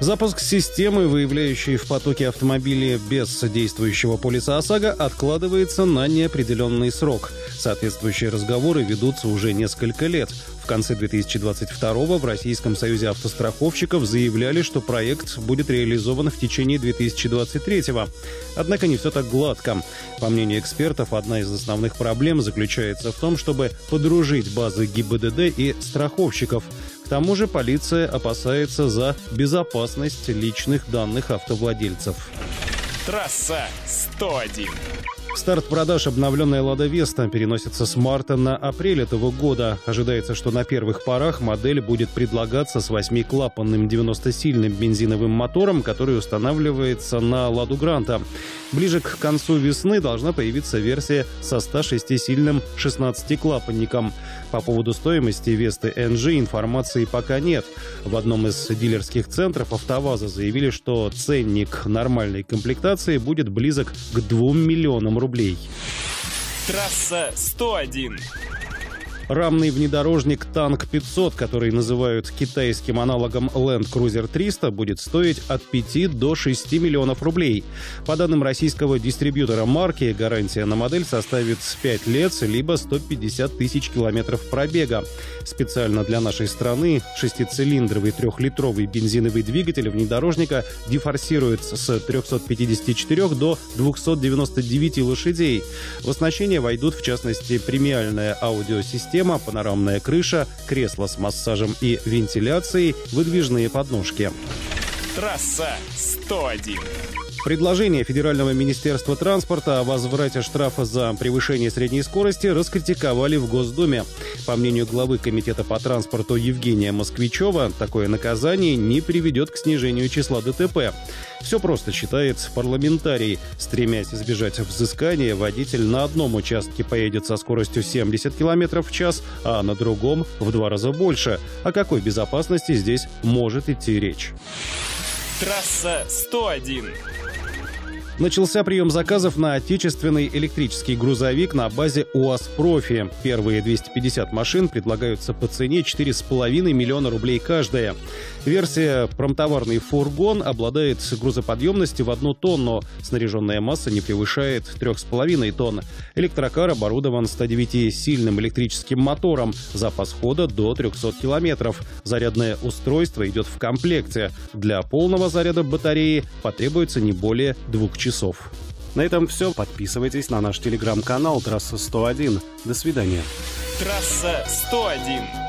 Запуск системы, выявляющей в потоке автомобилей без действующего полиса ОСАГО, откладывается на неопределенный срок. Соответствующие разговоры ведутся уже несколько лет. В конце 2022 в Российском союзе автостраховщиков заявляли, что проект будет реализован в течение 2023 Однако не все так гладко. По мнению экспертов, одна из основных проблем заключается в том, чтобы подружить базы ГИБДД и страховщиков. К тому же полиция опасается за безопасность личных данных автовладельцев. Трасса 101. Старт продаж обновленная «Лада Веста» переносится с марта на апрель этого года. Ожидается, что на первых порах модель будет предлагаться с 8-клапанным 90-сильным бензиновым мотором, который устанавливается на «Ладу Гранта». Ближе к концу весны должна появиться версия со 106-сильным 16-клапанником. По поводу стоимости Весты NG информации пока нет. В одном из дилерских центров «АвтоВАЗа» заявили, что ценник нормальной комплектации будет близок к 2 миллионам рублей. Трасса 101. Рамный внедорожник Танк 500, который называют китайским аналогом Land Cruiser 300, будет стоить от 5 до 6 миллионов рублей. По данным российского дистрибьютора марки, гарантия на модель составит 5 лет, либо 150 тысяч километров пробега. Специально для нашей страны шестицилиндровый трехлитровый бензиновый двигатель внедорожника дефорсируется с 354 до 299 лошадей. В оснащение войдут, в частности, премиальная аудиосистема система, панорамная крыша, кресло с массажем и вентиляцией, выдвижные подножки. Трасса 101. Предложение Федерального министерства транспорта о возврате штрафа за превышение средней скорости раскритиковали в Госдуме. По мнению главы Комитета по транспорту Евгения Москвичева, такое наказание не приведет к снижению числа ДТП. Все просто, считает парламентарий. Стремясь избежать взыскания, водитель на одном участке поедет со скоростью 70 км в час, а на другом в два раза больше. О какой безопасности здесь может идти речь? Трасса 101. Начался прием заказов на отечественный электрический грузовик на базе УАЗ «Профи». Первые 250 машин предлагаются по цене 4,5 миллиона рублей каждая. Версия «Промтоварный фургон» обладает грузоподъемностью в одну тонну. Снаряженная масса не превышает 3,5 тонн. Электрокар оборудован 109-сильным электрическим мотором. Запас хода до 300 километров. Зарядное устройство идет в комплекте. Для полного заряда батареи потребуется не более двух часов. На этом все. Подписывайтесь на наш телеграм-канал «Трасса 101». До свидания. Трасса 101.